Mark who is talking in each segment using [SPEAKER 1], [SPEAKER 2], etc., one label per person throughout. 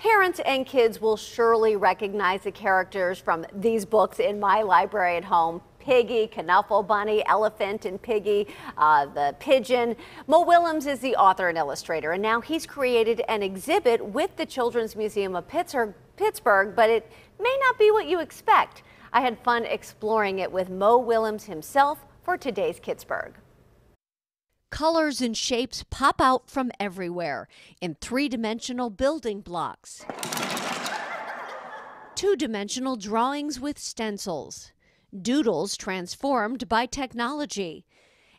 [SPEAKER 1] Parents and kids will surely recognize the characters from these books in my library at home. Piggy, Knuffle Bunny, Elephant and Piggy, uh, the Pigeon. Mo Willems is the author and illustrator, and now he's created an exhibit with the Children's Museum of Pittsburgh, but it may not be what you expect. I had fun exploring it with Mo Willems himself for today's Kidsburgh.
[SPEAKER 2] Colors and shapes pop out from everywhere in three dimensional building blocks, two dimensional drawings with stencils, doodles transformed by technology,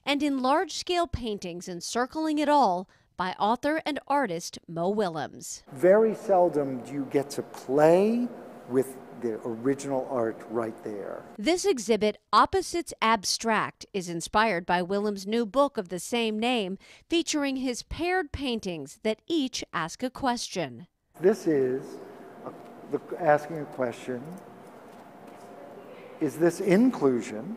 [SPEAKER 2] and in large scale paintings encircling it all by author and artist Mo Willems.
[SPEAKER 3] Very seldom do you get to play with the original art right there.
[SPEAKER 2] This exhibit, Opposites Abstract, is inspired by Willems' new book of the same name, featuring his paired paintings that each ask a question.
[SPEAKER 3] This is a, the, asking a question Is this inclusion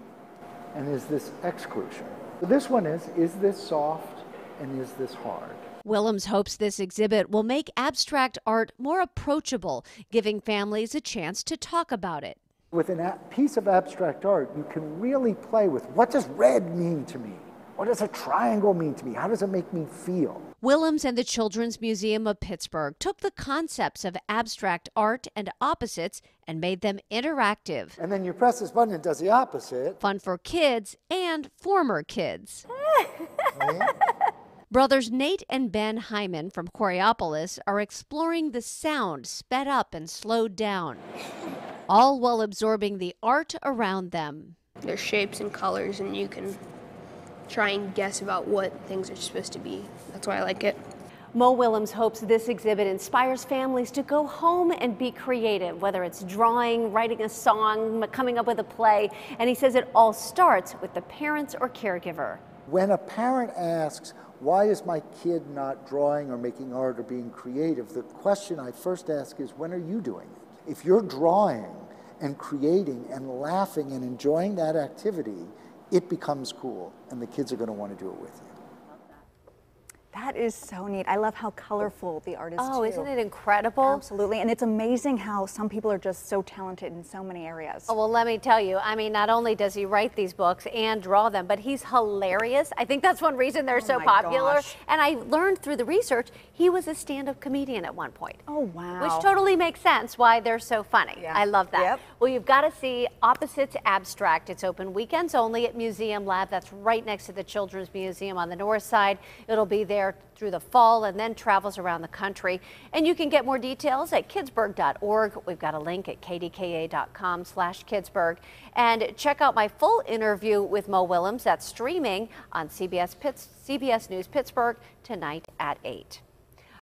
[SPEAKER 3] and is this exclusion? This one is Is this soft and is this hard?
[SPEAKER 2] Willems hopes this exhibit will make abstract art more approachable, giving families a chance to talk about it.
[SPEAKER 3] With a piece of abstract art, you can really play with what does red mean to me? What does a triangle mean to me? How does it make me feel?
[SPEAKER 2] Willems and the Children's Museum of Pittsburgh took the concepts of abstract art and opposites and made them interactive.
[SPEAKER 3] And then you press this button, it does the opposite.
[SPEAKER 2] Fun for kids and former kids. Brothers Nate and Ben Hyman from Coraopolis are exploring the sound sped up and slowed down, all while absorbing the art around them.
[SPEAKER 4] There's shapes and colors, and you can try and guess about what things are supposed to be. That's why I like it.
[SPEAKER 1] Mo Willems hopes this exhibit inspires families to go home and be creative, whether it's drawing, writing a song, coming up with a play. And he says it all starts with the parents or caregiver.
[SPEAKER 3] When a parent asks, why is my kid not drawing or making art or being creative? The question I first ask is, when are you doing it? If you're drawing and creating and laughing and enjoying that activity, it becomes cool, and the kids are going to want to do it with you.
[SPEAKER 5] That is so neat. I love how colorful the art is
[SPEAKER 1] Oh,
[SPEAKER 5] too.
[SPEAKER 1] isn't it incredible?
[SPEAKER 5] Absolutely. And it's amazing how some people are just so talented in so many areas.
[SPEAKER 1] Oh, well, let me tell you, I mean, not only does he write these books and draw them, but he's hilarious. I think that's one reason they're
[SPEAKER 5] Oh
[SPEAKER 1] so popular.
[SPEAKER 5] gosh.
[SPEAKER 1] And I learned through the research, he was a stand-up comedian at one point.
[SPEAKER 5] Oh, wow.
[SPEAKER 1] Which totally makes sense why they're so funny.
[SPEAKER 5] Yeah.
[SPEAKER 1] I love that.
[SPEAKER 5] Yep.
[SPEAKER 1] Well, you've got to see Opposites Abstract. It's open weekends only at Museum Lab. That's right next to the Children's Museum on the north side. It'll be there through the fall and then travels around the country. And you can get more details at kidsburgh.org. We've got a link at kdka.com slash kidsburgh. And check out my full interview with Mo Willems. That's streaming on CBS, Pitts, CBS News Pittsburgh tonight at 8.